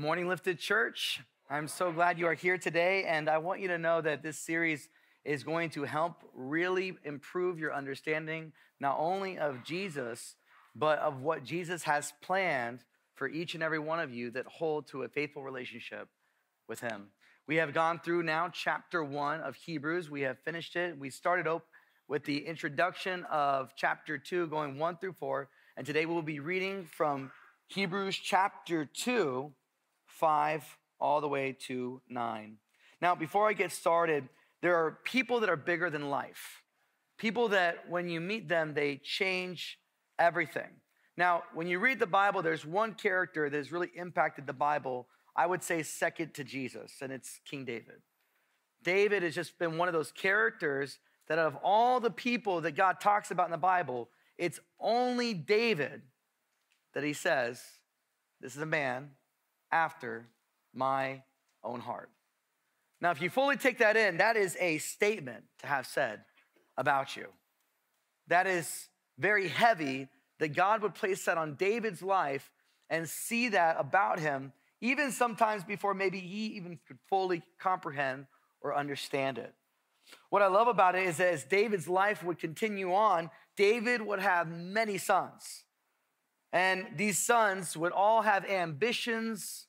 Morning, Lifted Church. I'm so glad you are here today, and I want you to know that this series is going to help really improve your understanding not only of Jesus, but of what Jesus has planned for each and every one of you that hold to a faithful relationship with Him. We have gone through now chapter one of Hebrews. We have finished it. We started up with the introduction of chapter two, going one through four. And today we'll be reading from Hebrews chapter 2, 5, all the way to 9. Now, before I get started, there are people that are bigger than life. People that when you meet them, they change everything. Now, when you read the Bible, there's one character that has really impacted the Bible, I would say second to Jesus, and it's King David. David has just been one of those characters that out of all the people that God talks about in the Bible, it's only David that he says, This is a man after my own heart. Now, if you fully take that in, that is a statement to have said about you. That is very heavy that God would place that on David's life and see that about him, even sometimes before maybe he even could fully comprehend or understand it. What I love about it is that as David's life would continue on, David would have many sons. And these sons would all have ambitions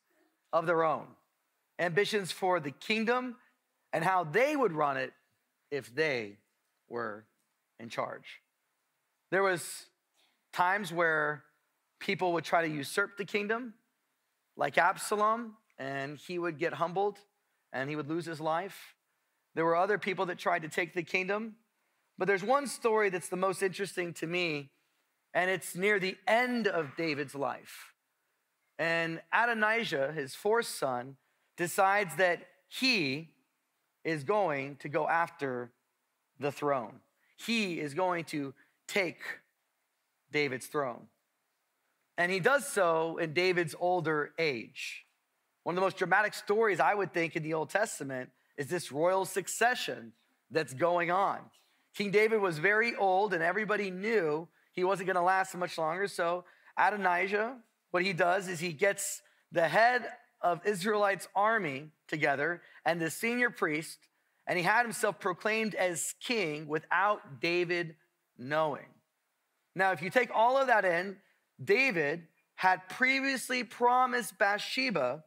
of their own ambitions for the kingdom and how they would run it if they were in charge. There was times where people would try to usurp the kingdom, like Absalom, and he would get humbled and he would lose his life. There were other people that tried to take the kingdom, but there's one story that's the most interesting to me and it's near the end of David's life. And Adonijah, his fourth son, decides that he is going to go after the throne. He is going to take David's throne. And he does so in David's older age. One of the most dramatic stories I would think in the Old Testament is this royal succession that's going on. King David was very old, and everybody knew he wasn't going to last much longer. So Adonijah, what he does is he gets the head of Israelites' army together and the senior priest, and he had himself proclaimed as king without David knowing. Now, if you take all of that in, David had previously promised Bathsheba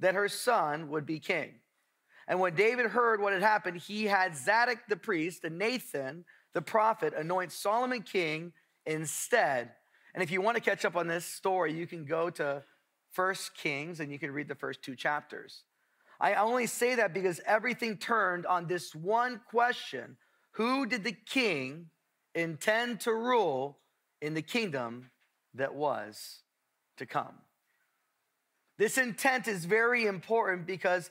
that her son would be king. And when David heard what had happened, he had Zadok the priest and Nathan the prophet anoint Solomon king instead. And if you want to catch up on this story, you can go to First Kings and you can read the first two chapters. I only say that because everything turned on this one question Who did the king intend to rule in the kingdom that was to come? This intent is very important because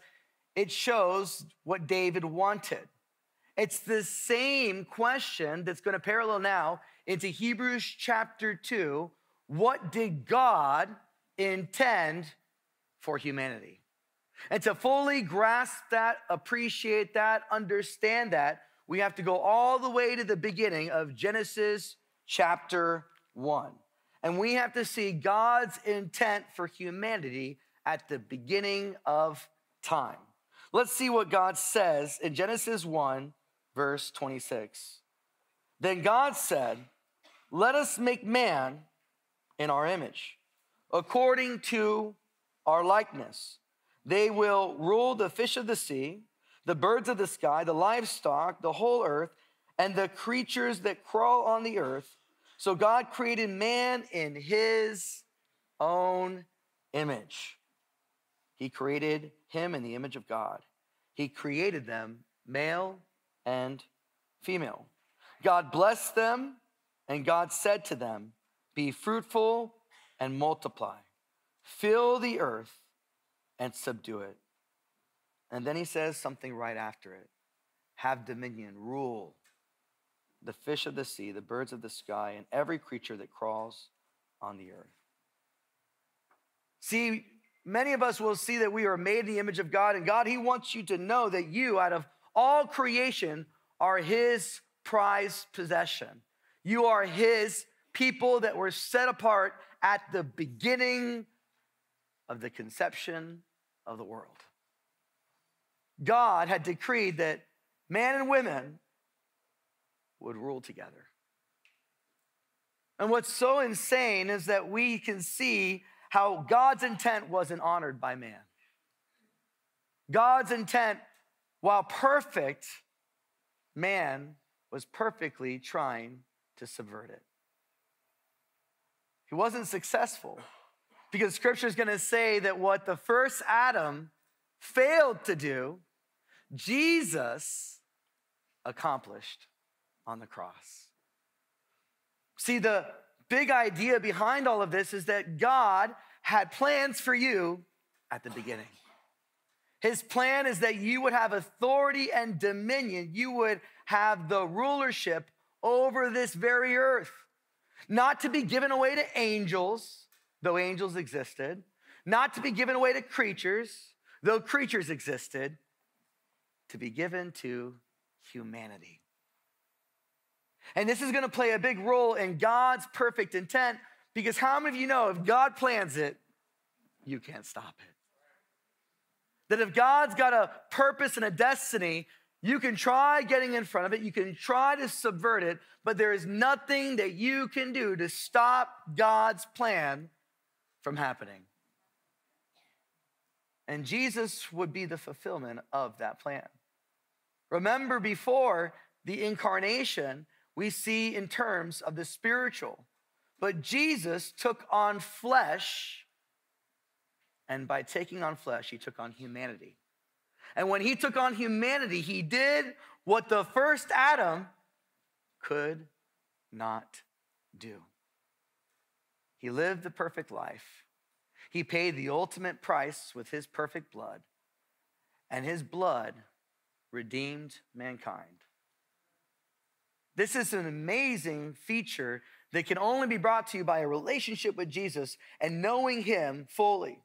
it shows what David wanted. It's the same question that's going to parallel now into Hebrews chapter 2. What did God intend for humanity? And to fully grasp that, appreciate that, understand that, we have to go all the way to the beginning of Genesis chapter 1. And we have to see God's intent for humanity at the beginning of time. Let's see what God says in Genesis 1, verse 26. Then God said, Let us make man in our image, according to our likeness. They will rule the fish of the sea, the birds of the sky, the livestock, the whole earth, and the creatures that crawl on the earth. So God created man in his own image. He created him in the image of God. He created them, male and female. God blessed them, and God said to them, Be fruitful and multiply, fill the earth and subdue it. And then he says something right after it have dominion, rule the fish of the sea, the birds of the sky, and every creature that crawls on the earth. See, many of us will see that we are made in the image of God, and God, He wants you to know that you, out of all creation are his prized possession. You are his people that were set apart at the beginning of the conception of the world. God had decreed that man and women would rule together. And what's so insane is that we can see how God's intent wasn't honored by man. God's intent, while perfect, man was perfectly trying to subvert it. He wasn't successful because scripture is going to say that what the first Adam failed to do, Jesus accomplished on the cross. See, the big idea behind all of this is that God had plans for you at the beginning. His plan is that you would have authority and dominion. You would have the rulership over this very earth, not to be given away to angels, though angels existed, not to be given away to creatures, though creatures existed, to be given to humanity. And this is gonna play a big role in God's perfect intent because how many of you know if God plans it, you can't stop it? That if God's got a purpose and a destiny, you can try getting in front of it, you can try to subvert it, but there is nothing that you can do to stop God's plan from happening. And Jesus would be the fulfillment of that plan. Remember, before the incarnation, we see in terms of the spiritual. But Jesus took on flesh, and by taking on flesh, he took on humanity. And when he took on humanity, he did what the first Adam could not do. He lived the perfect life. He paid the ultimate price with his perfect blood, and his blood redeemed mankind. This is an amazing feature that can only be brought to you by a relationship with Jesus and knowing Him fully.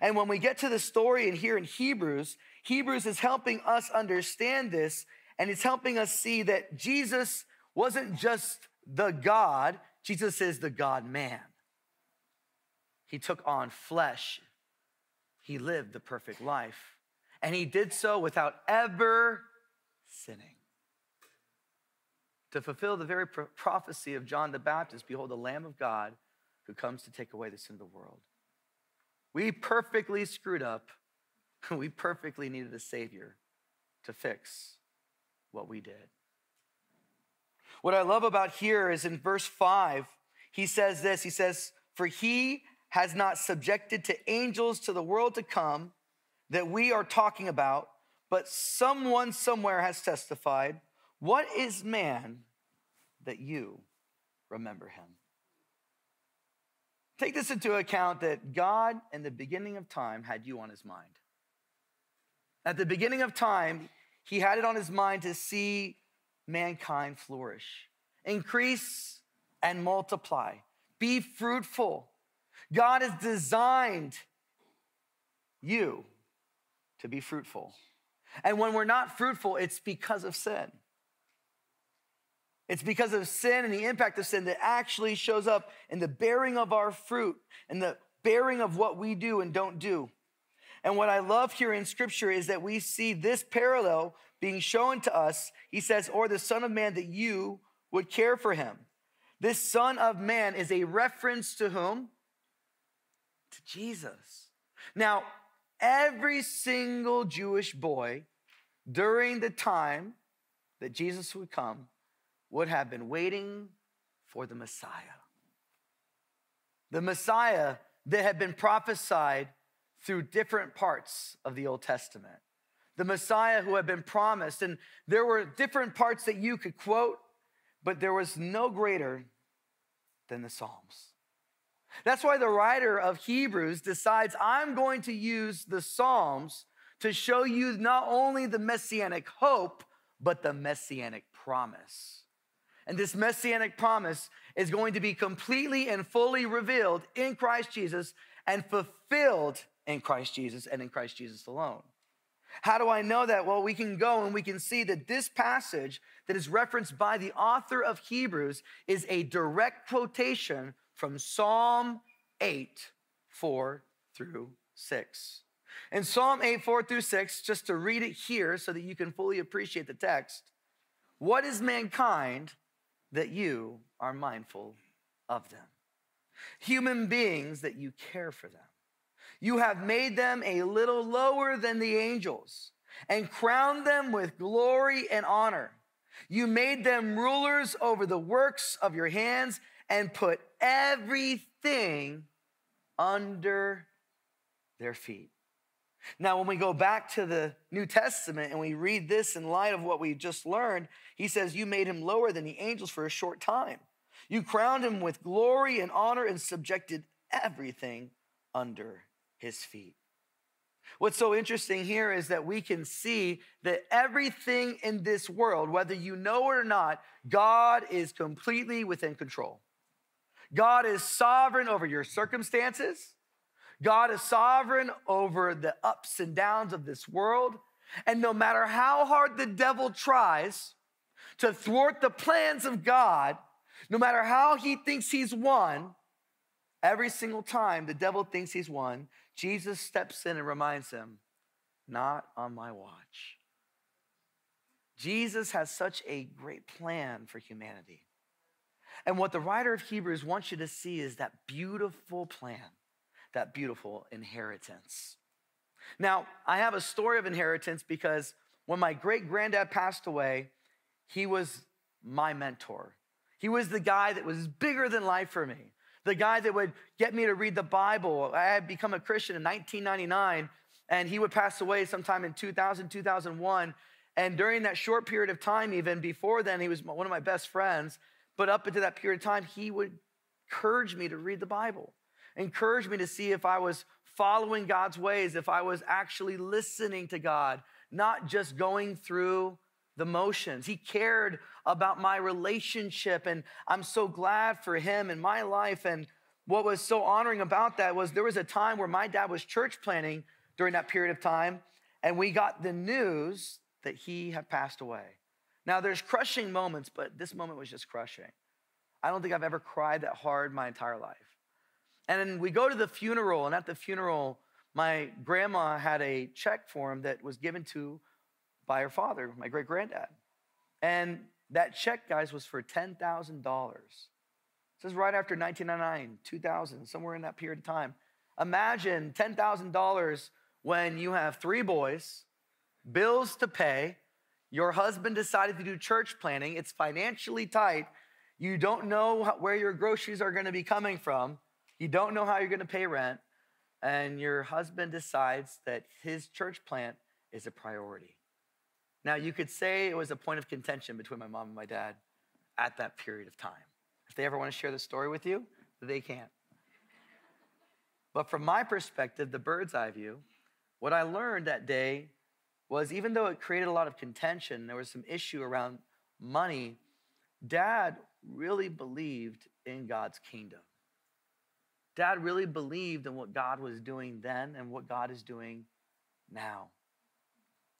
And when we get to the story and here in Hebrews, Hebrews is helping us understand this and it's helping us see that Jesus wasn't just the God, Jesus is the God man. He took on flesh, he lived the perfect life, and he did so without ever sinning to fulfill the very prophecy of John the Baptist Behold, the Lamb of God who comes to take away the sin of the world. We perfectly screwed up. We perfectly needed a Savior to fix what we did. What I love about here is in verse 5, he says this He says, For he has not subjected to angels to the world to come that we are talking about, but someone somewhere has testified what is man that you remember him? Take this into account that God, in the beginning of time, had you on his mind. At the beginning of time, he had it on his mind to see mankind flourish, increase and multiply, be fruitful. God has designed you to be fruitful. And when we're not fruitful, it's because of sin. It's because of sin and the impact of sin that actually shows up in the bearing of our fruit and the bearing of what we do and don't do. And what I love here in scripture is that we see this parallel being shown to us. He says, or the Son of Man that you would care for him. This Son of Man is a reference to whom? To Jesus. Now, every single Jewish boy during the time that Jesus would come would have been waiting for the Messiah. The Messiah that had been prophesied through different parts of the Old Testament. The Messiah who had been promised. And there were different parts that you could quote, but there was no greater than the Psalms. That's why the writer of Hebrews decides I'm going to use the Psalms to show you not only the messianic hope, but the messianic promise. And this messianic promise is going to be completely and fully revealed in Christ Jesus and fulfilled in Christ Jesus and in Christ Jesus alone. How do I know that? Well, we can go and we can see that this passage that is referenced by the author of Hebrews is a direct quotation from Psalm 8, 4 through 6. In Psalm 8, 4 through 6, just to read it here so that you can fully appreciate the text, what is mankind that you are mindful of them? Human beings that you care for them. You have made them a little lower than the angels and crowned them with glory and honor. You made them rulers over the works of your hands and put everything under their feet. Now, when we go back to the New Testament and we read this in light of what we just learned, he says, You made him lower than the angels for a short time. You crowned him with glory and honor and subjected everything under his feet. What's so interesting here is that we can see that everything in this world, whether you know it or not, God is completely within control. God is sovereign over your circumstances. God is sovereign over the ups and downs of this world. And no matter how hard the devil tries to thwart the plans of God, no matter how he thinks he's won, every single time the devil thinks he's won, Jesus steps in and reminds him, Not on my watch. Jesus has such a great plan for humanity. And what the writer of Hebrews wants you to see is that beautiful plan that beautiful inheritance. Now, I have a story of inheritance because when my great granddad passed away, he was my mentor. He was the guy that was bigger than life for me, the guy that would get me to read the Bible. I had become a Christian in 1999, and he would pass away sometime in 2000, 2001. And during that short period of time, even before then, he was one of my best friends. But up into that period of time, he would encourage me to read the Bible encouraged me to see if I was following God's ways, if I was actually listening to God, not just going through the motions. He cared about my relationship, and I'm so glad for him in my life. And what was so honoring about that was there was a time where my dad was church planning during that period of time, and we got the news that he had passed away. Now, there's crushing moments, but this moment was just crushing. I don't think I've ever cried that hard my entire life. And then we go to the funeral, and at the funeral, my grandma had a check for him that was given to by her father, my great granddad. And that check, guys, was for $10,000. This is right after 1999, 2000, somewhere in that period of time. Imagine $10,000 when you have three boys, bills to pay, your husband decided to do church planning, it's financially tight, you don't know where your groceries are going to be coming from. You don't know how you're going to pay rent, and your husband decides that his church plant is a priority. Now, you could say it was a point of contention between my mom and my dad at that period of time. If they ever want to share the story with you, they can't. But from my perspective, the bird's eye view, what I learned that day was even though it created a lot of contention, there was some issue around money, dad really believed in God's kingdom. Dad really believed in what God was doing then and what God is doing now.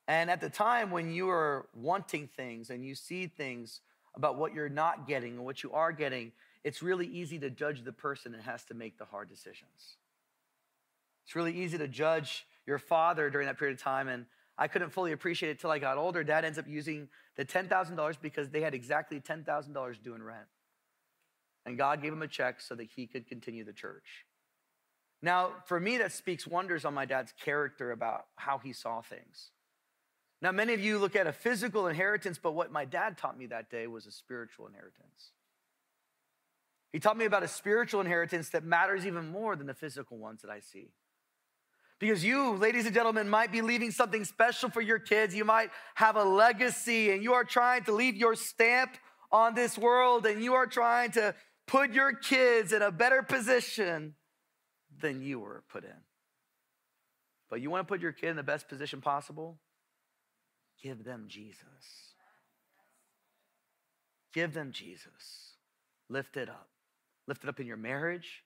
And at the time when you are wanting things and you see things about what you're not getting and what you are getting, it's really easy to judge the person that has to make the hard decisions. It's really easy to judge your father during that period of time. And I couldn't fully appreciate it till I got older. Dad ends up using the $10,000 because they had exactly $10,000 due in rent. And God gave him a check so that he could continue the church. Now, for me, that speaks wonders on my dad's character about how he saw things. Now, many of you look at a physical inheritance, but what my dad taught me that day was a spiritual inheritance. He taught me about a spiritual inheritance that matters even more than the physical ones that I see. Because you, ladies and gentlemen, might be leaving something special for your kids. You might have a legacy and you are trying to leave your stamp on this world and you are trying to put your kids in a better position than you were put in. But you want to put your kid in the best position possible? Give them Jesus. Give them Jesus. Lift it up. Lift it up in your marriage.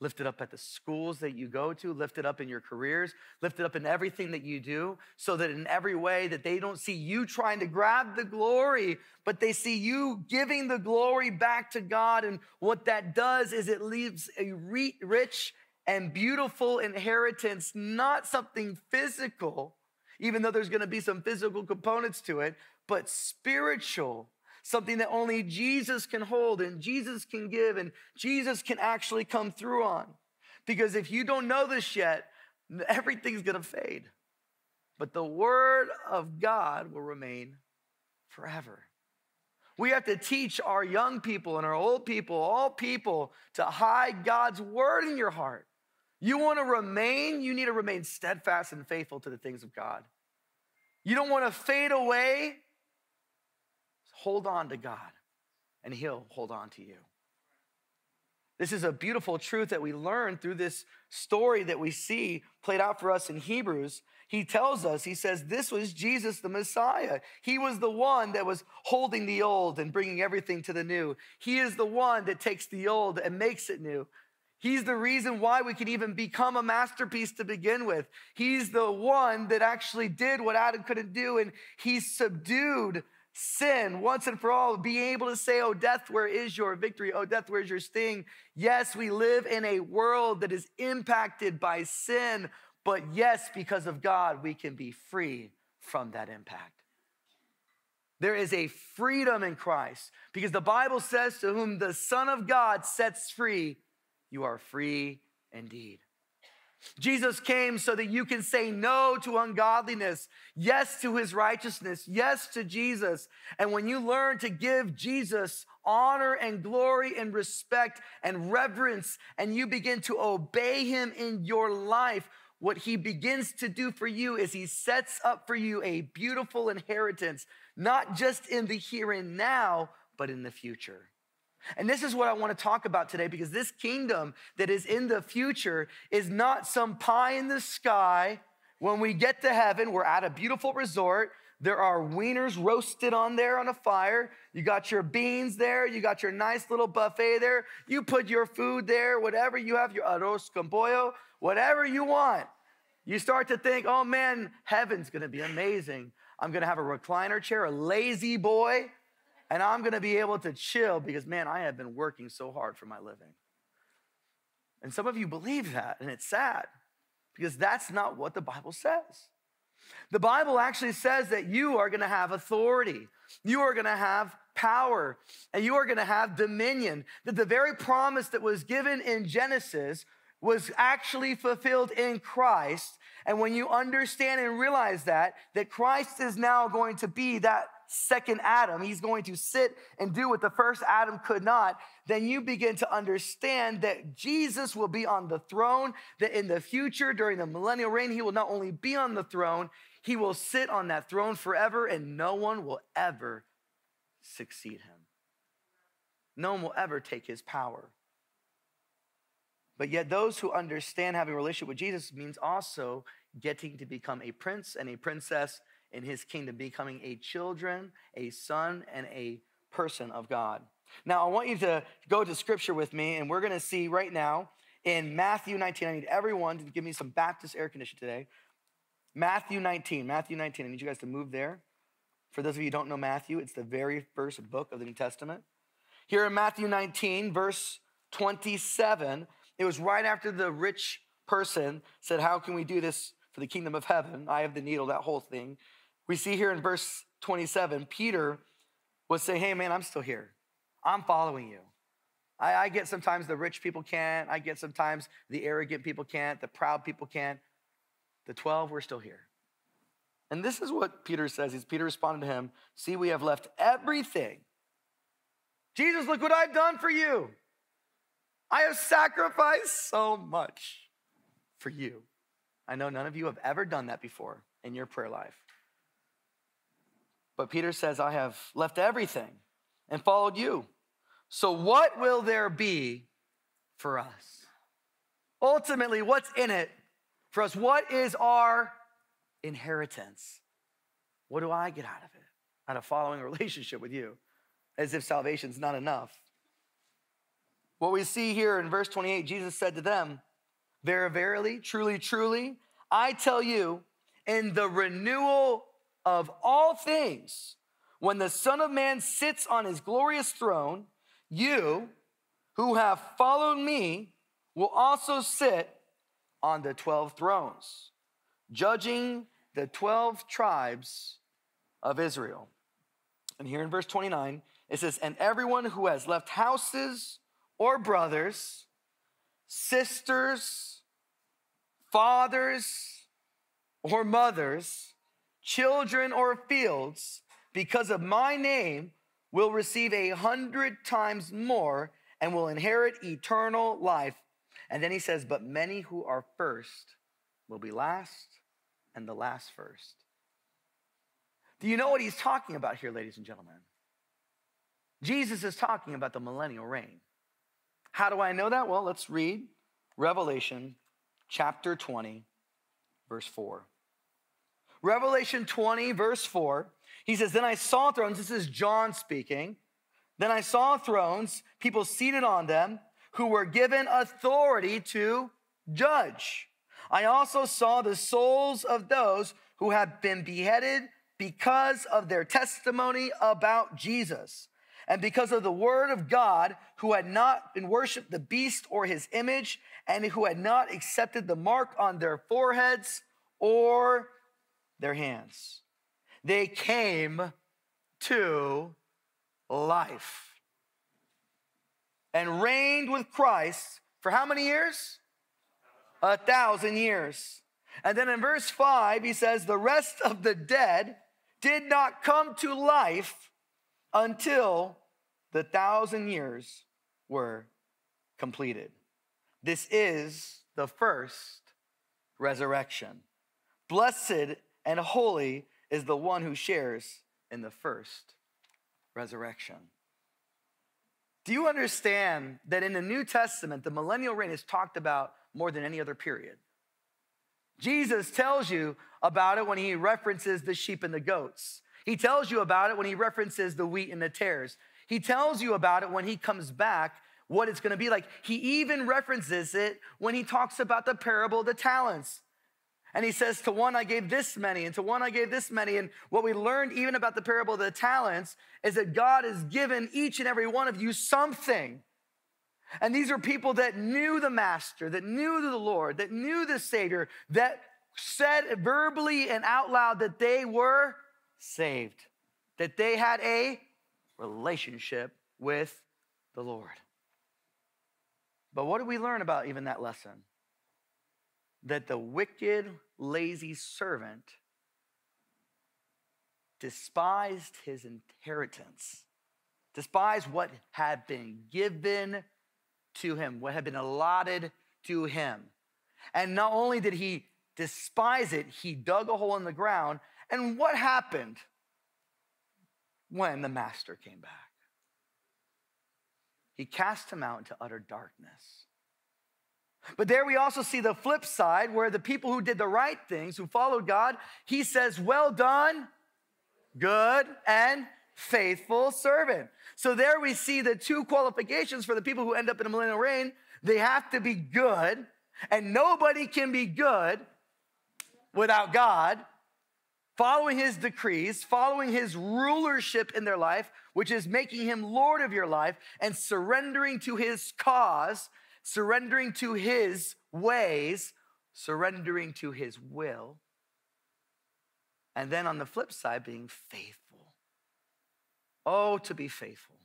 Lift it up at the schools that you go to. Lift it up in your careers. Lift it up in everything that you do so that in every way that they don't see you trying to grab the glory, but they see you giving the glory back to God. And what that does is it leaves a rich and beautiful inheritance, not something physical, even though there's gonna be some physical components to it, but spiritual, something that only Jesus can hold and Jesus can give and Jesus can actually come through on. Because if you don't know this yet, everything's gonna fade. But the word of God will remain forever. We have to teach our young people and our old people, all people, to hide God's word in your heart. You want to remain, you need to remain steadfast and faithful to the things of God. You don't want to fade away. Hold on to God, and He'll hold on to you. This is a beautiful truth that we learn through this story that we see played out for us in Hebrews. He tells us, he says, this was Jesus the Messiah. He was the one that was holding the old and bringing everything to the new. He is the one that takes the old and makes it new. He's the reason why we can even become a masterpiece to begin with. He's the one that actually did what Adam couldn't do, and he subdued sin once and for all, being able to say, Oh, death, where is your victory? Oh, death, where's your sting? Yes, we live in a world that is impacted by sin, but yes, because of God, we can be free from that impact. There is a freedom in Christ because the Bible says, To whom the Son of God sets free, you are free indeed. Jesus came so that you can say no to ungodliness, yes to his righteousness, yes to Jesus. And when you learn to give Jesus honor and glory and respect and reverence, and you begin to obey him in your life, what he begins to do for you is he sets up for you a beautiful inheritance, not just in the here and now, but in the future. And this is what I want to talk about today because this kingdom that is in the future is not some pie in the sky. When we get to heaven, we're at a beautiful resort. There are wieners roasted on there on a fire. You got your beans there. You got your nice little buffet there. You put your food there, whatever you have, your arroz con pollo, whatever you want. You start to think, oh man, heaven's gonna be amazing. I'm gonna have a recliner chair, a La-Z-Boy and I'm gonna be able to chill because, man, I have been working so hard for my living. And some of you believe that, and it's sad because that's not what the Bible says. The Bible actually says that you are gonna have authority, you are gonna have power, and you are gonna have dominion. That the very promise that was given in Genesis was actually fulfilled in Christ. And when you understand and realize that, that Christ is now going to be that second Adam, he's going to sit and do what the first Adam could not, then you begin to understand that Jesus will be on the throne, that in the future, during the millennial reign, he will not only be on the throne, he will sit on that throne forever, and no one will ever succeed him. No one will ever take his power. But yet, those who understand having a relationship with Jesus means also getting to become a prince and a princess in his kingdom, becoming a children, a son, and a person of God. Now, I want you to go to scripture with me, and we're going to see right now in Matthew 19. I need everyone to give me some Baptist air conditioning today. Matthew 19, Matthew 19. I need you guys to move there. For those of you who don't know Matthew, it's the very first book of the New Testament. Here in Matthew 19, verse 27, it was right after the rich person said, How can we do this for the kingdom of heaven? I have the needle, that whole thing. We see here in verse 27, Peter was saying, Hey, man, I'm still here. I'm following you. I, I, get sometimes the rich people can't. I get sometimes the arrogant people can't. The proud people can't. The 12, we're still here. And this is what Peter says. He's, Peter responded to him See, we have left everything. Jesus, look what I've done for you. I have sacrificed so much for you. I know none of you have ever done that before in your prayer life. But Peter says, I have left everything and followed you. So, what will there be for us? Ultimately, what's in it for us? What is our inheritance? What do I get out of it? Out of following a relationship with you, as if salvation's not enough. What we see here in verse 28, Jesus said to them, Very verily, truly, truly, I tell you, in the renewal of all things, when the Son of Man sits on his glorious throne, you who have followed me will also sit on the 12 thrones, judging the 12 tribes of Israel. And here in verse 29, it says, And everyone who has left houses or brothers, sisters, fathers, or mothers, children, or fields, because of my name, will receive a hundred times more and will inherit eternal life. And then he says, But many who are first will be last, and the last first. Do you know what he's talking about here, ladies and gentlemen? Jesus is talking about the millennial reign. How do I know that? Well, let's read Revelation chapter 20, verse 4. Revelation 20, verse 4, he says, Then I saw thrones, this is John speaking. Then I saw thrones, people seated on them, who were given authority to judge. I also saw the souls of those who have been beheaded because of their testimony about Jesus and because of the word of God, who had not been worshiped the beast or his image, and who had not accepted the mark on their foreheads or their hands. They came to life and reigned with Christ for how many years? A thousand years. And then in verse 5, he says, The rest of the dead did not come to life until the thousand years were completed. This is the first resurrection. Blessed and holy is the one who shares in the first resurrection. Do you understand that in the New Testament, the millennial reign is talked about more than any other period? Jesus tells you about it when he references the sheep and the goats. He tells you about it when he references the wheat and the tares. He tells you about it when he comes back, what it's gonna be like. He even references it when he talks about the parable of the talents. And he says, To one I gave this many, and to one I gave this many. And what we learned even about the parable of the talents is that God has given each and every one of you something. And these are people that knew the Master, that knew the Lord, that knew the Savior, that said verbally and out loud that they were saved, that they had a relationship with the Lord. But what do we learn about even that lesson? That the wicked, lazy servant despised his inheritance, despised what had been given to him, what had been allotted to him. And not only did he despise it, he dug a hole in the ground. And what happened when the master came back? He cast him out into utter darkness. But there we also see the flip side where the people who did the right things, who followed God, he says, Well done, good and faithful servant. So there we see the two qualifications for the people who end up in a millennial reign. They have to be good, and nobody can be good without God, following his decrees, following his rulership in their life, which is making him Lord of your life, and surrendering to his cause, surrendering to his ways, surrendering to his will. And then on the flip side, being faithful Oh, to be faithful.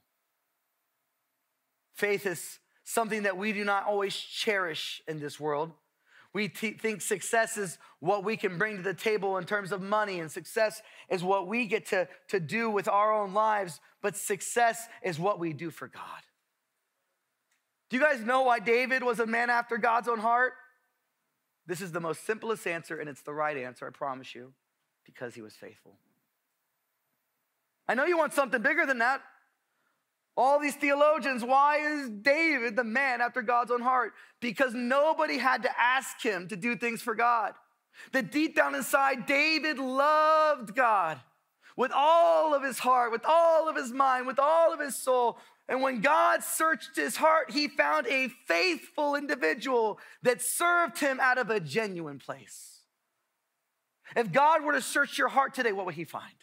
Faith is something that we do not always cherish in this world. We t- think success is what we can bring to the table in terms of money, and success is what we get to, to do with our own lives, but success is what we do for God. Do you guys know why David was a man after God's own heart? This is the most simplest answer, and it's the right answer, I promise you, because he was faithful. I know you want something bigger than that. All these theologians, why is David the man after God's own heart? Because nobody had to ask him to do things for God. That deep down inside, David loved God with all of his heart, with all of his mind, with all of his soul. And when God searched his heart, he found a faithful individual that served him out of a genuine place. If God were to search your heart today, what would he find?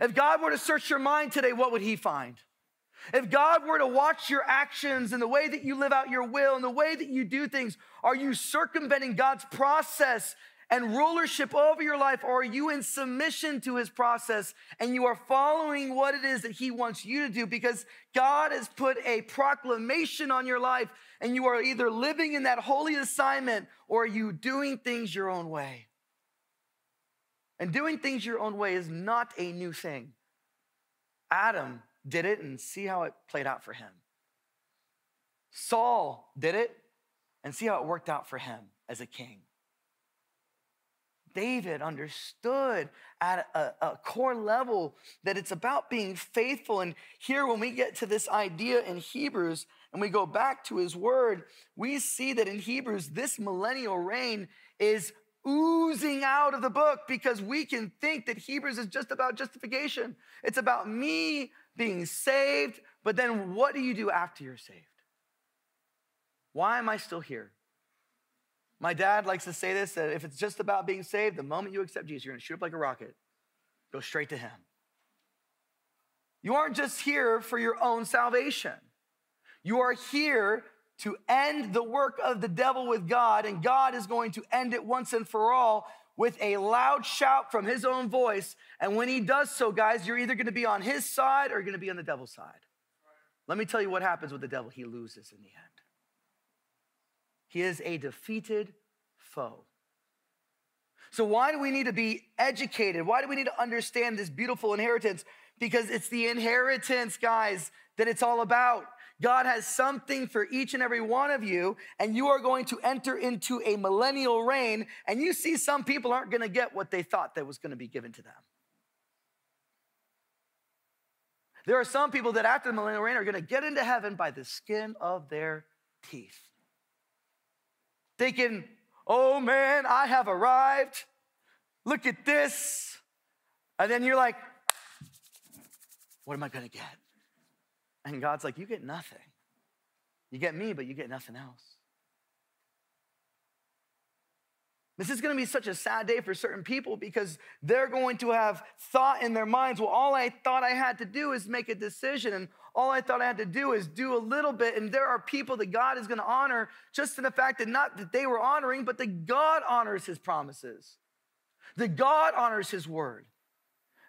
If God were to search your mind today, what would he find? If God were to watch your actions and the way that you live out your will and the way that you do things, are you circumventing God's process and rulership over your life, or are you in submission to his process and you are following what it is that he wants you to do? Because God has put a proclamation on your life, and you are either living in that holy assignment or are you doing things your own way? And doing things your own way is not a new thing. Adam did it and see how it played out for him. Saul did it and see how it worked out for him as a king. David understood at a, a, core level that it's about being faithful. And here, when we get to this idea in Hebrews and we go back to his word, we see that in Hebrews, this millennial reign is oozing out of the book because we can think that Hebrews is just about justification. It's about me being saved, but then what do you do after you're saved? Why am I still here? My dad likes to say this that if it's just about being saved, the moment you accept Jesus, you're gonna shoot up like a rocket, go straight to Him. You aren't just here for your own salvation, you are here to end the work of the devil with God, and God is going to end it once and for all with a loud shout from his own voice. And when he does so, guys, you're either gonna be on his side or you're gonna be on the devil's side. Let me tell you what happens with the devil. He loses in the end. He is a defeated foe. So, why do we need to be educated? Why do we need to understand this beautiful inheritance? Because it's the inheritance, guys, that it's all about. God has something for each and every one of you, and you are going to enter into a millennial reign. And you see, some people aren't going to get what they thought that was going to be given to them. There are some people that after the millennial reign are going to get into heaven by the skin of their teeth thinking, oh man, I have arrived. Look at this. And then you're like, what am I going to get? And God's like, you get nothing. You get me, but you get nothing else. This is going to be such a sad day for certain people because they're going to have thought in their minds, well, all I thought I had to do is make a decision. And all I thought I had to do is do a little bit. And there are people that God is going to honor just in the fact that not that they were honoring, but that God honors his promises, that God honors his word.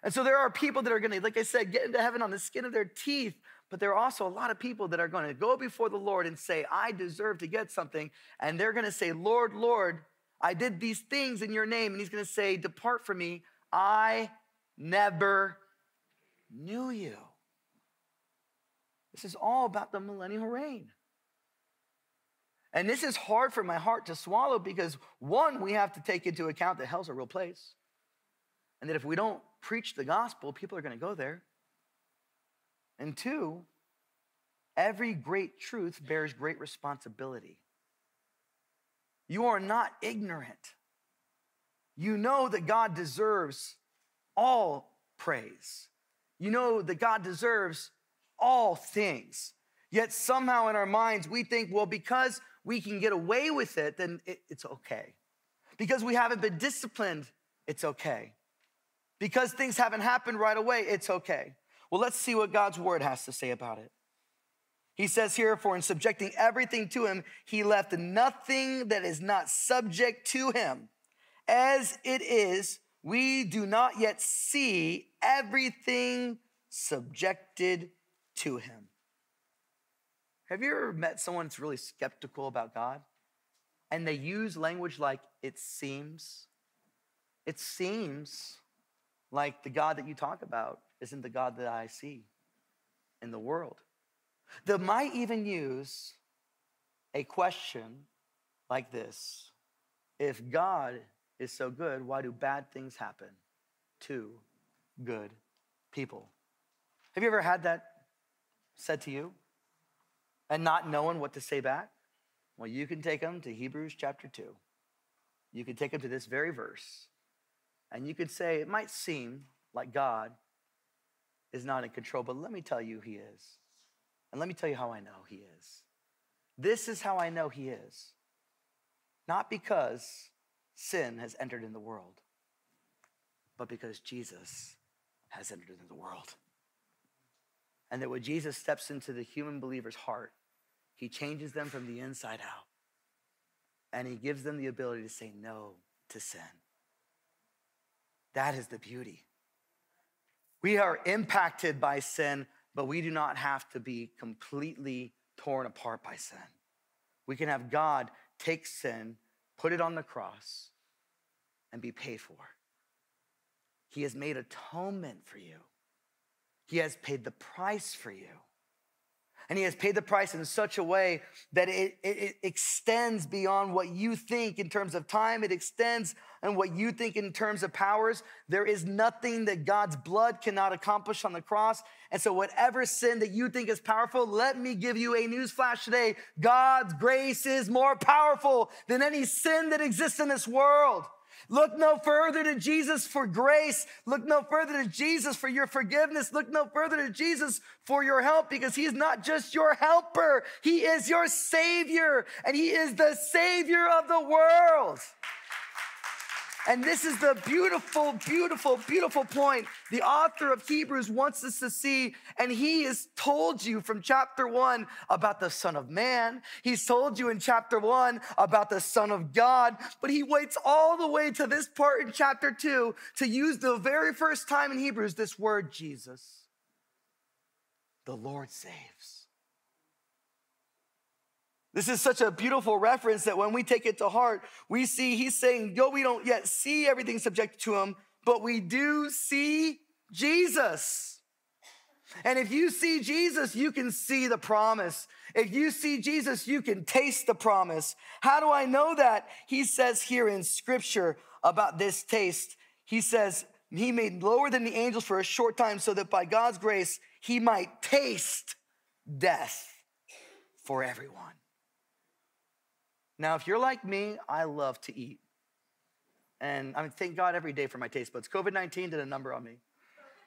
And so there are people that are going to, like I said, get into heaven on the skin of their teeth. But there are also a lot of people that are going to go before the Lord and say, I deserve to get something. And they're going to say, Lord, Lord, I did these things in your name. And he's going to say, Depart from me. I never knew you. This is all about the millennial reign. And this is hard for my heart to swallow because, one, we have to take into account that hell's a real place. And that if we don't preach the gospel, people are going to go there. And two, every great truth bears great responsibility. You are not ignorant. You know that God deserves all praise. You know that God deserves all things. Yet somehow in our minds, we think, well, because we can get away with it, then it, it's okay. Because we haven't been disciplined, it's okay. Because things haven't happened right away, it's okay. Well, let's see what God's word has to say about it. He says here, for in subjecting everything to him, he left nothing that is not subject to him. As it is, we do not yet see everything subjected to him. Have you ever met someone that's really skeptical about God? And they use language like, it seems. It seems like the God that you talk about isn't the God that I see in the world. They might even use a question like this If God is so good, why do bad things happen to good people? Have you ever had that said to you and not knowing what to say back? Well, you can take them to Hebrews chapter 2. You can take them to this very verse, and you could say, It might seem like God is not in control, but let me tell you, He is. And let me tell you how I know He is. This is how I know He is. Not because sin has entered in the world, but because Jesus has entered into the world. And that when Jesus steps into the human believer's heart, he changes them from the inside out. And he gives them the ability to say no to sin. That is the beauty. We are impacted by sin, but we do not have to be completely torn apart by sin. We can have God take sin, put it on the cross, and be paid for. He has made atonement for you. He has paid the price for you. And he has paid the price in such a way that it, it, it, extends beyond what you think in terms of time. It extends and what you think in terms of powers. There is nothing that God's blood cannot accomplish on the cross. And so, whatever sin that you think is powerful, let me give you a news flash today. God's grace is more powerful than any sin that exists in this world. Look no further to Jesus for grace. Look no further to Jesus for your forgiveness. Look no further to Jesus for your help because he is not just your helper. He is your savior and he is the savior of the world. And this is the beautiful, beautiful, beautiful point the author of Hebrews wants us to see. And he has told you from chapter one about the Son of Man. He's told you in chapter one about the Son of God. But he waits all the way to this part in chapter two to use the very first time in Hebrews this word Jesus. The Lord saves. This is such a beautiful reference that when we take it to heart, we see he's saying, yo, we don't yet see everything subject to him, but we do see Jesus. And if you see Jesus, you can see the promise. If you see Jesus, you can taste the promise. How do I know that? He says here in scripture about this taste. He says, He made lower than the angels for a short time so that by God's grace, He might taste death for everyone. Now, if you're like me, I love to eat. And I mean, thank God every day for my taste buds. COVID 19 did a number on me.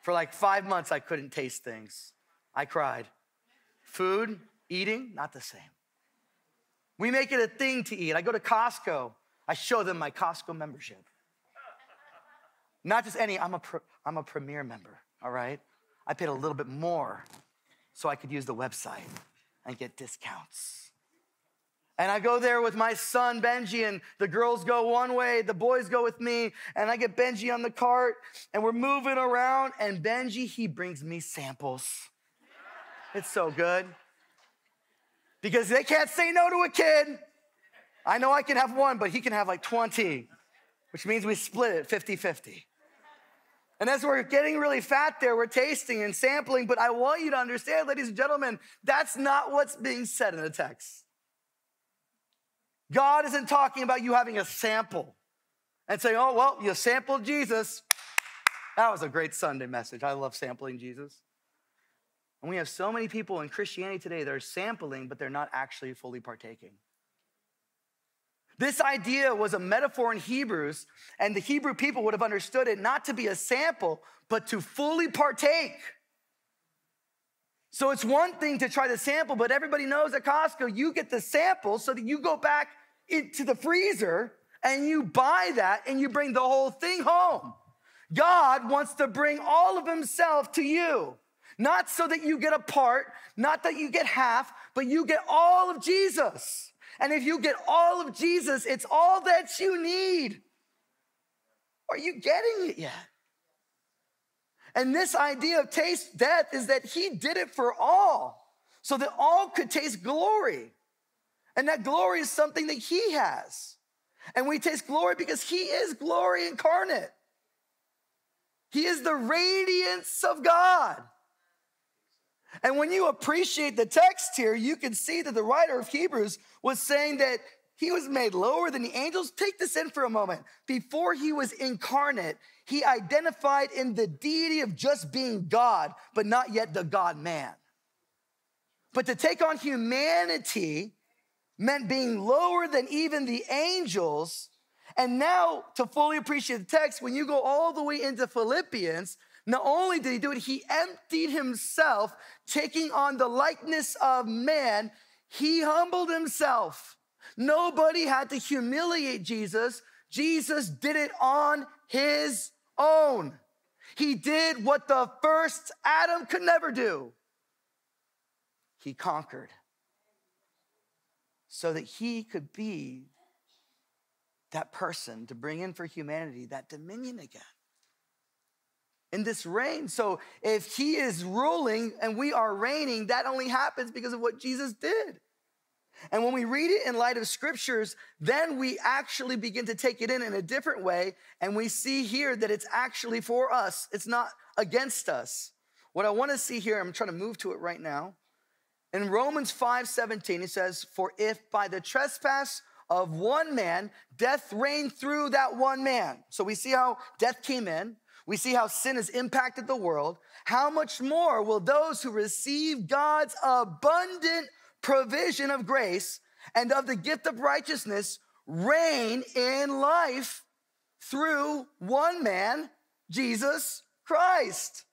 For like five months, I couldn't taste things. I cried. Food, eating, not the same. We make it a thing to eat. I go to Costco, I show them my Costco membership. Not just any, I'm a, I'm a premier member, all right? I paid a little bit more so I could use the website and get discounts. And I go there with my son Benji, and the girls go one way, the boys go with me, and I get Benji on the cart, and we're moving around, and Benji, he brings me samples. It's so good. Because they can't say no to a kid. I know I can have one, but he can have like 20, which means we split it 50 50. And as we're getting really fat there, we're tasting and sampling, but I want you to understand, ladies and gentlemen, that's not what's being said in the text. God isn't talking about you having a sample and saying, oh, well, you sampled Jesus. That was a great Sunday message. I love sampling Jesus. And we have so many people in Christianity today that are sampling, but they're not actually fully partaking. This idea was a metaphor in Hebrews, and the Hebrew people would have understood it not to be a sample, but to fully partake. So it's one thing to try the sample, but everybody knows at Costco, you get the sample so that you go back into the freezer and you buy that and you bring the whole thing home. God wants to bring all of himself to you. Not so that you get a part, not that you get half, but you get all of Jesus. And if you get all of Jesus, it's all that you need. Are you getting it yet? And this idea of taste death is that he did it for all, so that all could taste glory. And that glory is something that he has. And we taste glory because he is glory incarnate. He is the radiance of God. And when you appreciate the text here, you can see that the writer of Hebrews was saying that he was made lower than the angels. Take this in for a moment. Before he was incarnate, he identified in the deity of just being God, but not yet the God man. But to take on humanity meant being lower than even the angels. And now, to fully appreciate the text, when you go all the way into Philippians, not only did he do it, he emptied himself, taking on the likeness of man. He humbled himself. Nobody had to humiliate Jesus. Jesus did it on his own. He did what the first Adam could never do. he conquered so that he could be that person to bring in for humanity that dominion again in this reign. So if he is ruling and we are reigning, that only happens because of what Jesus did. And when we read it in light of scriptures, then we actually begin to take it in in a different way. And we see here that it's actually for us, it's not against us. What I want to see here, I'm trying to move to it right now. In Romans 5 17, it says, For if by the trespass of one man, death reigned through that one man. So we see how death came in. We see how sin has impacted the world. How much more will those who receive God's abundant provision of grace and of the gift of righteousness reign in life through one man, Jesus Christ?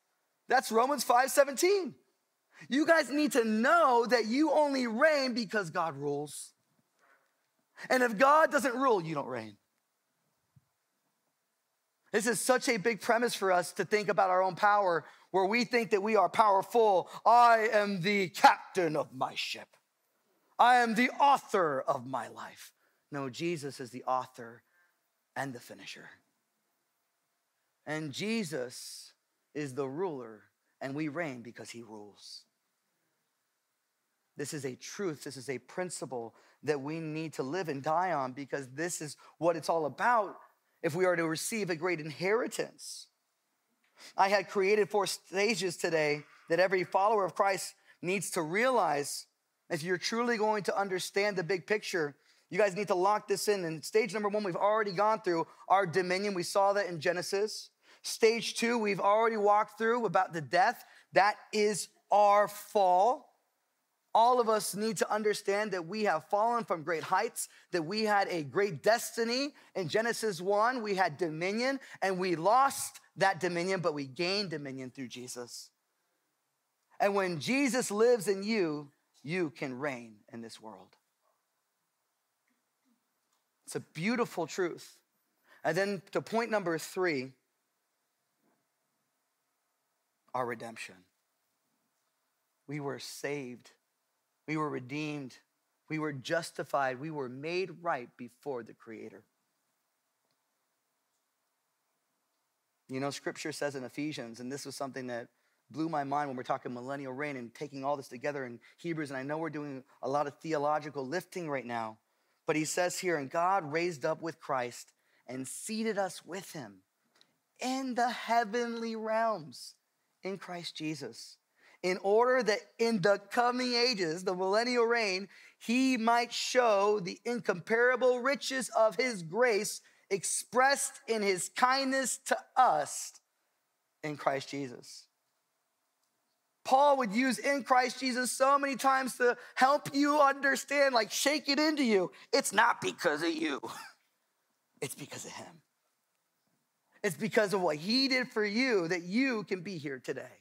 That's Romans 5 17. You guys need to know that you only reign because God rules. And if God doesn't rule, you don't reign. This is such a big premise for us to think about our own power, where we think that we are powerful. I am the captain of my ship, I am the author of my life. No, Jesus is the author and the finisher. And Jesus is the ruler, and we reign because he rules. This is a truth, this is a principle that we need to live and die on because this is what it's all about if we are to receive a great inheritance. I had created four stages today that every follower of Christ needs to realize if you're truly going to understand the big picture. You guys need to lock this in. And stage number one, we've already gone through our dominion. We saw that in Genesis. Stage two, we've already walked through about the death. That is our fall all of us need to understand that we have fallen from great heights, that we had a great destiny. In Genesis 1, we had dominion and we lost that dominion, but we gained dominion through Jesus. And when Jesus lives in you, you can reign in this world. It's a beautiful truth. And then to point number three, our redemption. We were saved we were redeemed. We were justified. We were made right before the Creator. You know, scripture says in Ephesians, and this was something that blew my mind when we're talking millennial reign and taking all this together in Hebrews. And I know we're doing a lot of theological lifting right now. But he says here, and God raised up with Christ and seated us with him in the heavenly realms in Christ Jesus in order that in the coming ages, the millennial reign, he might show the incomparable riches of his grace expressed in his kindness to us in Christ Jesus. Paul would use in Christ Jesus so many times to help you understand, like shake it into you. It's not because of you, it's because of him. It's because of what he did for you that you can be here today.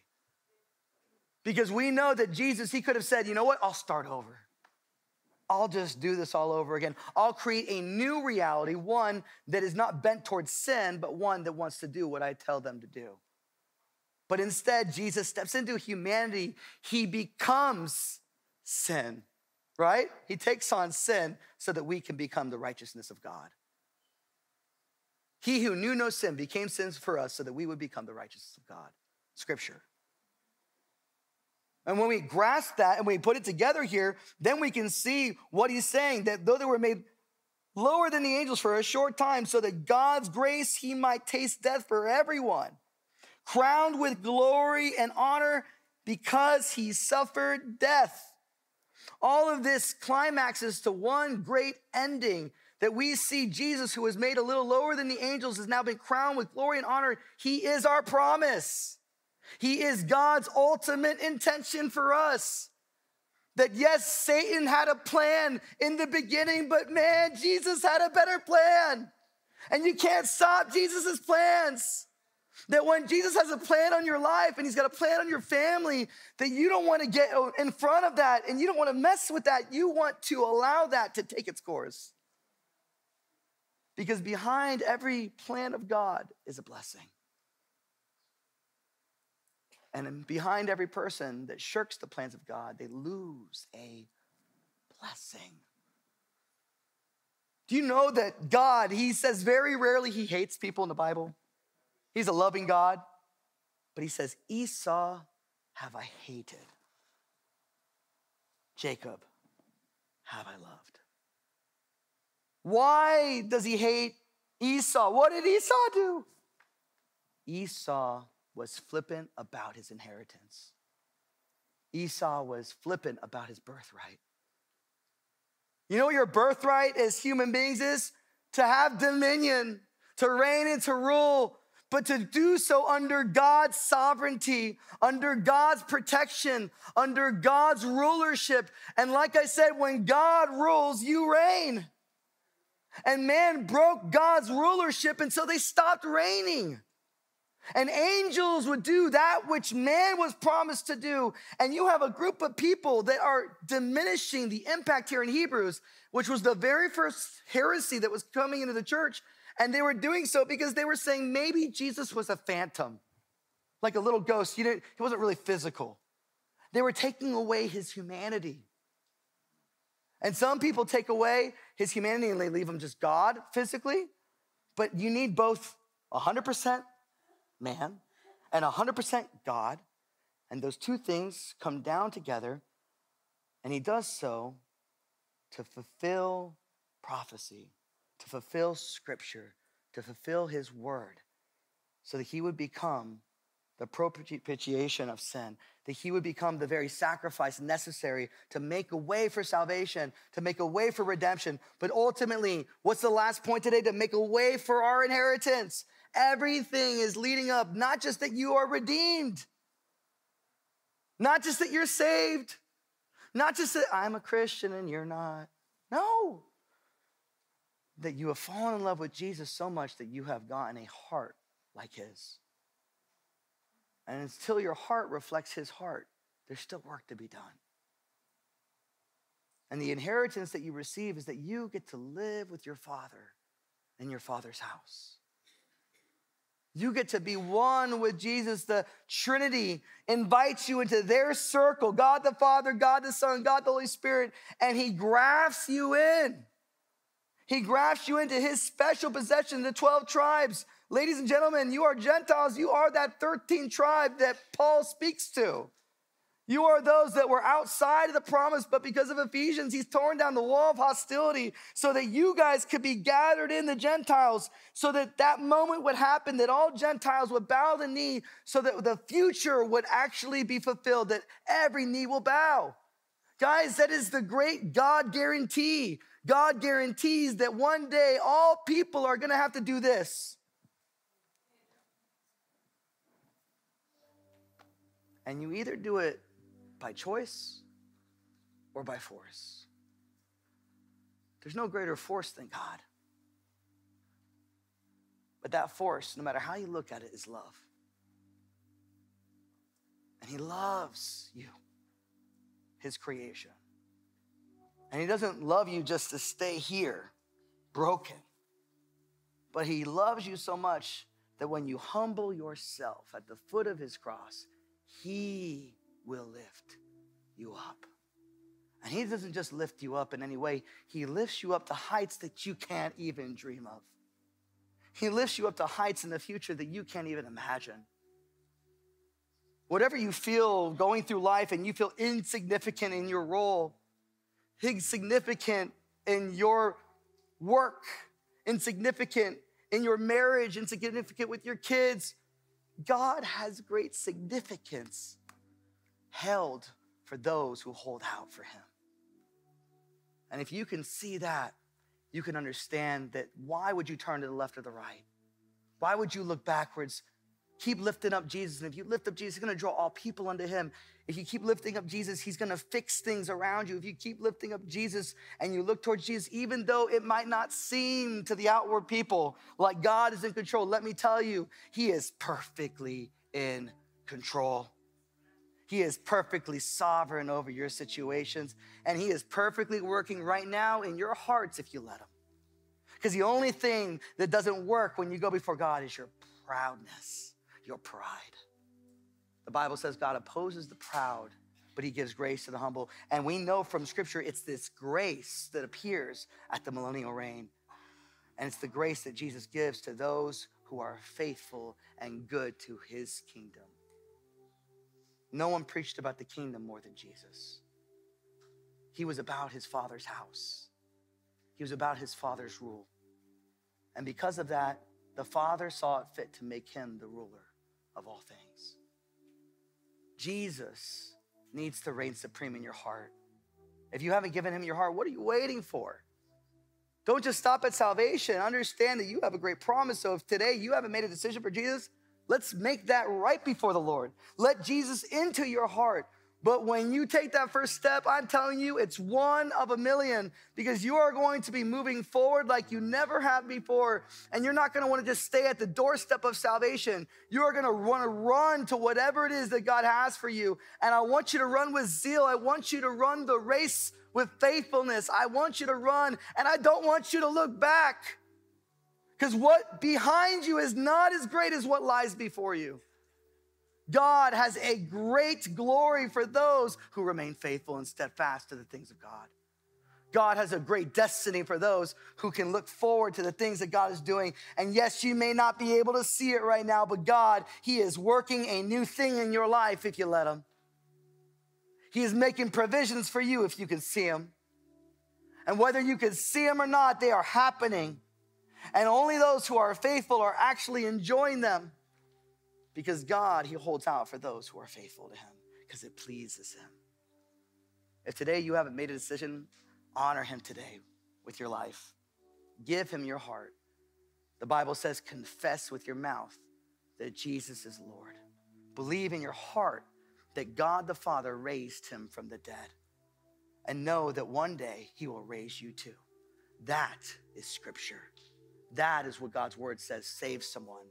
Because we know that Jesus, he could have said, you know what, I'll start over. I'll just do this all over again. I'll create a new reality, one that is not bent towards sin, but one that wants to do what I tell them to do. But instead, Jesus steps into humanity. He becomes sin, right? He takes on sin so that we can become the righteousness of God. He who knew no sin became sin for us so that we would become the righteousness of God. Scripture. And when we grasp that and we put it together here, then we can see what he's saying that though they were made lower than the angels for a short time, so that God's grace he might taste death for everyone, crowned with glory and honor because he suffered death. All of this climaxes to one great ending that we see Jesus, who was made a little lower than the angels, has now been crowned with glory and honor. He is our promise. He is God's ultimate intention for us. That yes, Satan had a plan in the beginning, but man, Jesus had a better plan. And you can't stop Jesus' plans. That when Jesus has a plan on your life and he's got a plan on your family, that you don't want to get in front of that and you don't want to mess with that. You want to allow that to take its course. Because behind every plan of God is a blessing. And behind every person that shirks the plans of God, they lose a blessing. Do you know that God, He says very rarely He hates people in the Bible? He's a loving God, but He says, Esau have I hated, Jacob have I loved. Why does He hate Esau? What did Esau do? Esau was flippant about his inheritance. Esau was flippant about his birthright. You know what your birthright as human beings is? To have dominion, to reign and to rule, but to do so under God's sovereignty, under God's protection, under God's rulership. And like I said, when God rules, you reign. And man broke God's rulership, and so they stopped reigning. And angels would do that which man was promised to do. And you have a group of people that are diminishing the impact here in Hebrews, which was the very first heresy that was coming into the church. And they were doing so because they were saying maybe Jesus was a phantom, like a little ghost. He, didn't, he wasn't really physical. They were taking away his humanity. And some people take away his humanity and they leave him just God physically. But you need both 100% man and 100% God. And those two things come down together. And he does so to fulfill prophecy, to fulfill scripture, to fulfill his word, so that he would become the propitiation of sin, that he would become the very sacrifice necessary to make a way for salvation, to make a way for redemption. But ultimately, what's the last point today? To make a way for our inheritance. Everything is leading up, not just that you are redeemed, not just that you're saved, not just that I'm a Christian and you're not. No. That you have fallen in love with Jesus so much that you have gotten a heart like his. And until your heart reflects his heart, there's still work to be done. And the inheritance that you receive is that you get to live with your father in your father's house. You get to be one with Jesus. The Trinity invites you into their circle God the Father, God the Son, God the Holy Spirit, and He grafts you in. He grafts you into His special possession, the 12 tribes. Ladies and gentlemen, you are Gentiles. You are that 13 tribe that Paul speaks to. You are those that were outside of the promise, but because of Ephesians, he's torn down the wall of hostility so that you guys could be gathered in the Gentiles, so that that moment would happen, that all Gentiles would bow the knee, so that the future would actually be fulfilled, that every knee will bow. Guys, that is the great God guarantee. God guarantees that one day all people are gonna have to do this. And you either do it by choice or by force. There's no greater force than God. But that force, no matter how you look at it, is love. And He loves you, His creation. And He doesn't love you just to stay here broken, but He loves you so much that when you humble yourself at the foot of His cross, He will lift you up. And He doesn't just lift you up in any way, He lifts you up to heights that you can't even dream of. He lifts you up to heights in the future that you can't even imagine. Whatever you feel going through life and you feel insignificant in your role, insignificant in your work, insignificant in your marriage, insignificant with your kids, God has great significance held for those who hold out for him. And if you can see that, you can understand that why would you turn to the left or the right? Why would you look backwards? Keep lifting up Jesus. And if you lift up Jesus, he's to draw all people unto him. If you keep lifting up Jesus, he's to fix things around you. If you keep lifting up Jesus and you look towards Jesus, even though it might not seem to the outward people like God is in control, let me tell you, he is perfectly in control. He is perfectly sovereign over your situations, and He is perfectly working right now in your hearts if you let Him. Because the only thing that doesn't work when you go before God is your proudness, your pride. The Bible says God opposes the proud, but he gives grace to the humble. And we know from scripture it's this grace that appears at the millennial reign. And it's the grace that Jesus gives to those who are faithful and good to his kingdom. No one preached about the kingdom more than Jesus. He was about his father's house, he was about his father's rule. And because of that, the father saw it fit to make him the ruler of all things. Jesus needs to reign supreme in your heart. If you haven't given him your heart, what are you waiting for? Don't just stop at salvation. Understand that you have a great promise. So if today you haven't made a decision for Jesus, let's make that right before the Lord. Let Jesus into your heart. But when you take that first step, I'm telling you, it's one of a million because you are going to be moving forward like you never have before. And you're not going to want to just stay at the doorstep of salvation. You are going to want to run to whatever it is that God has for you. And I want you to run with zeal. I want you to run the race with faithfulness. I want you to run, and I don't want you to look back because what behind you is not as great as what lies before you. God has a great glory for those who remain faithful and steadfast to the things of God. God has a great destiny for those who can look forward to the things that God is doing. And yes, you may not be able to see it right now, but God, He is working a new thing in your life if you let Him. He is making provisions for you if you can see Him. And whether you can see Him or not, they are happening. And only those who are faithful are actually enjoying them because God, He holds out for those who are faithful to Him because it pleases Him. If today you haven't made a decision, honor Him today with your life. Give Him your heart. The Bible says, confess with your mouth that Jesus is Lord. Believe in your heart that God the Father raised Him from the dead. And know that one day He will raise you too. That is Scripture. That is what God's Word says saves someone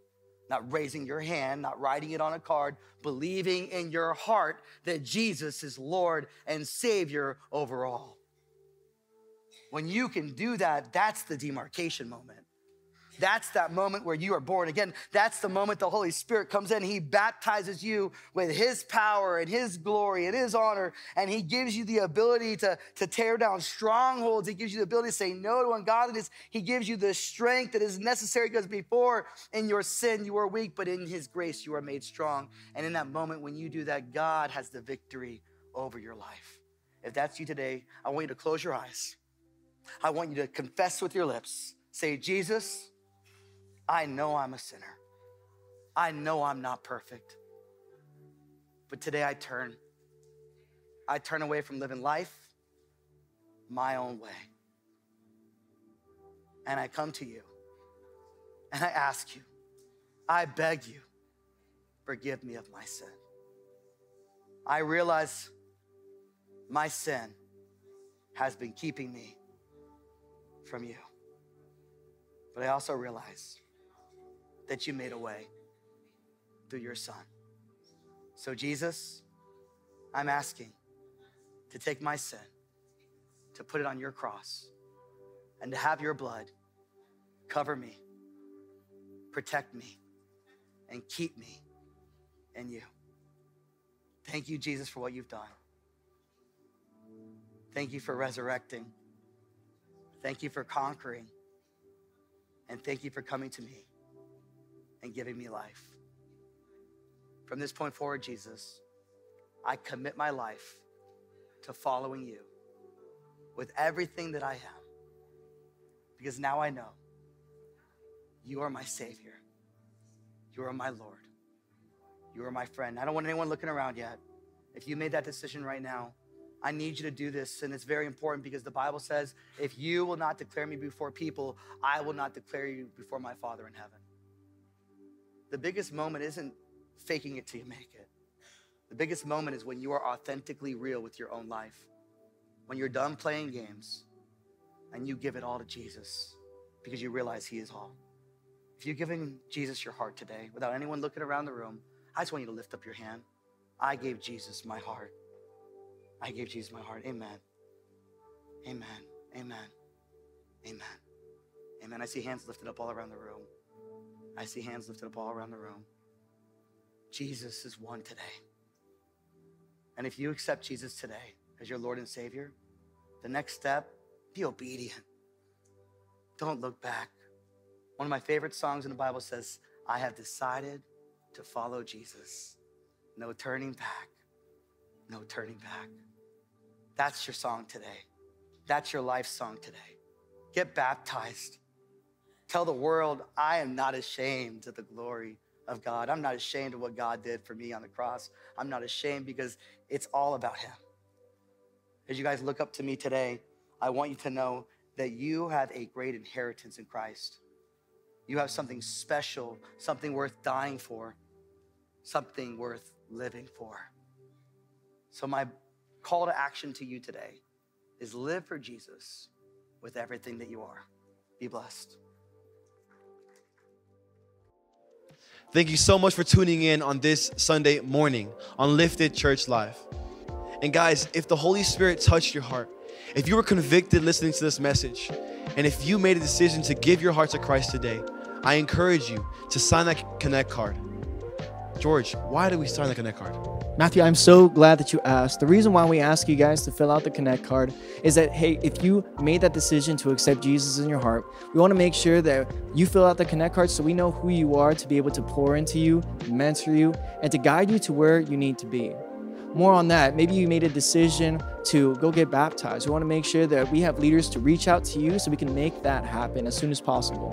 not raising your hand, not writing it on a card, believing in your heart that Jesus is Lord and Savior over all. When you can do that, that's the demarcation moment. That's that moment where you are born again. That's the moment the Holy Spirit comes in. He baptizes you with His power and His glory and His honor. And He gives you the ability to, to tear down strongholds. He gives you the ability to say no to ungodliness. He gives you the strength that is necessary because before in your sin you were weak, but in His grace you are made strong. And in that moment when you do that, God has the victory over your life. If that's you today, I want you to close your eyes. I want you to confess with your lips. Say, Jesus, I know I'm a sinner. I know I'm not perfect. But today I turn. I turn away from living life my own way. And I come to you and I ask you, I beg you, forgive me of my sin. I realize my sin has been keeping me from you. But I also realize that you made a way through your son. So, Jesus, I'm asking to take my sin, to put it on your cross, and to have your blood cover me, protect me, and keep me in you. Thank you, Jesus, for what you've done. Thank you for resurrecting. Thank you for conquering. And thank you for coming to me and giving me life. From this point forward, Jesus, I commit my life to following you with everything that I am. Because now I know you are my Savior. You are my Lord. You are my friend. I don't want anyone looking around yet. If you made that decision right now, I need you to do this. And it's very important because the Bible says, if you will not declare me before people, I will not declare you before my Father in heaven. The biggest moment isn't faking it till you make it. The biggest moment is when you are authentically real with your own life. When you're done playing games and you give it all to Jesus because you realize He is all. If you're giving Jesus your heart today without anyone looking around the room, I just want you to lift up your hand. I gave Jesus my heart. I gave Jesus my heart. Amen. Amen. Amen. Amen. Amen. I see hands lifted up all around the room. I see hands lifted up all around the room. Jesus is one today. And if you accept Jesus today as your Lord and Savior, the next step, be obedient. Don't look back. One of my favorite songs in the Bible says, I have decided to follow Jesus. No turning back. No turning back. That's your song today. That's your life song today. Get baptized. Tell the world, I am not ashamed of the glory of God. I'm not ashamed of what God did for me on the cross. I'm not ashamed because it's all about Him. As you guys look up to me today, I want you to know that you have a great inheritance in Christ. You have something special, something worth dying for, something worth living for. So, my call to action to you today is live for Jesus with everything that you are. Be blessed. Thank you so much for tuning in on this Sunday morning on Lifted Church Live. And guys, if the Holy Spirit touched your heart, if you were convicted listening to this message, and if you made a decision to give your heart to Christ today, I encourage you to sign that Connect card. George, why do we sign the Connect card? Matthew, I'm so glad that you asked. The reason why we ask you guys to fill out the Connect card is that, hey, if you made that decision to accept Jesus in your heart, we want to make sure that you fill out the Connect card so we know who you are to be able to pour into you, mentor you, and to guide you to where you need to be. More on that, maybe you made a decision to go get baptized. We want to make sure that we have leaders to reach out to you so we can make that happen as soon as possible.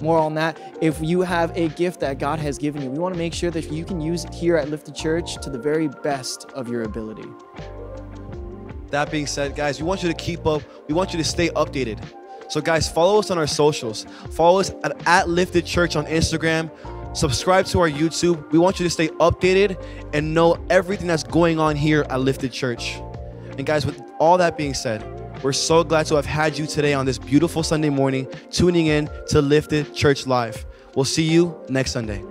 More on that, if you have a gift that God has given you, we want to make sure that you can use it here at Lifted Church to the very best of your ability. That being said, guys, we want you to keep up. We want you to stay updated. So, guys, follow us on our socials. Follow us at, at Lifted Church on Instagram. Subscribe to our YouTube. We want you to stay updated and know everything that's going on here at Lifted Church. And, guys, with all that being said, we're so glad to have had you today on this beautiful Sunday morning, tuning in to Lifted Church Live. We'll see you next Sunday.